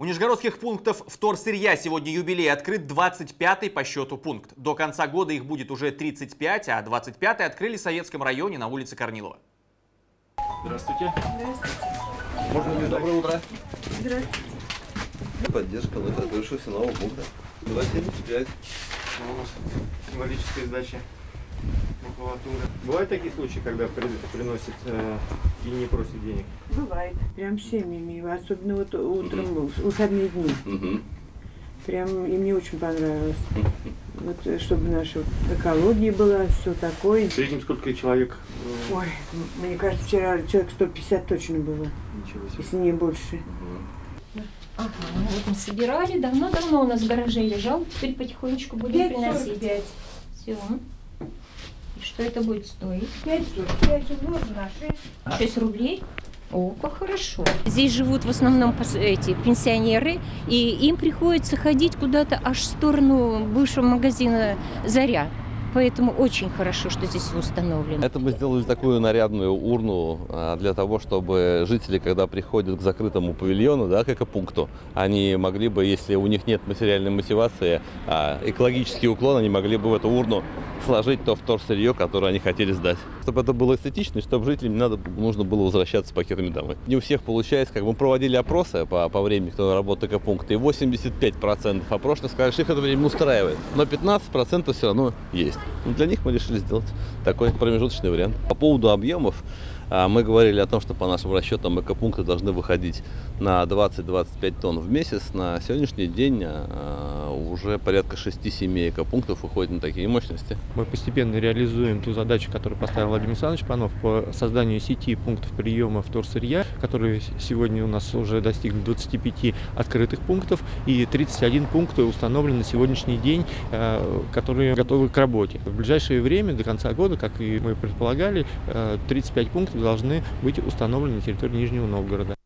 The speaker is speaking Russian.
У нижегородских пунктов вторсырья сегодня юбилей открыт 25-й по счету пункт. До конца года их будет уже 35, а 25-й открыли в Советском районе на улице Корнилова. Здравствуйте. Можно мне доброе утро. Здравствуйте. Поддержка открывшегося нового пункта. 275. У нас символическая сдача макулатуры. Бывают такие случаи, когда при- приносят э, и не просят денег? Бывает. Прям семьями, особенно вот утром, в выходные дни. Прям и мне очень понравилось. Вот э, чтобы наша экология была, все такое. В среднем сколько человек? э, Ой, мне кажется, вчера человек 150 точно было, Ничего себе. если не больше. Ага, ну вот мы собирали, давно-давно у нас в гараже лежал, теперь потихонечку будем приносить. 5,45. Все. Что это будет стоить? 5,45 умножить на 6. 6 рублей? О, как хорошо. Здесь живут в основном пос- эти пенсионеры, и им приходится ходить куда-то аж в сторону бывшего магазина «Заря». Поэтому очень хорошо, что здесь установлено. Это мы сделали такую нарядную урну а, для того, чтобы жители, когда приходят к закрытому павильону, да, к экопункту, они могли бы, если у них нет материальной мотивации, а экологический уклон, они могли бы в эту урну сложить то вторсырье, которое они хотели сдать. Чтобы это было эстетично, и чтобы жителям не надо, нужно было возвращаться с пакетами домой. Не у всех получается, как мы проводили опросы по, по времени, кто работает экопункта, и 85% опрошенных сказали, что их это время устраивает. Но 15% все равно есть. Ну, для них мы решили сделать такой промежуточный вариант. По поводу объемов, мы говорили о том, что по нашим расчетам экопункты должны выходить на 20-25 тонн в месяц. На сегодняшний день а, уже порядка 6-7 экопунктов выходит на такие мощности. Мы постепенно реализуем ту задачу, которую поставил Владимир Александрович Панов по созданию сети пунктов приема вторсырья, которые сегодня у нас уже достигли 25 открытых пунктов и 31 пункт установлен на сегодняшний день, э, которые готовы к работе. В ближайшее время, до конца года, как и мы предполагали, э, 35 пунктов должны быть установлены на территории Нижнего Новгорода.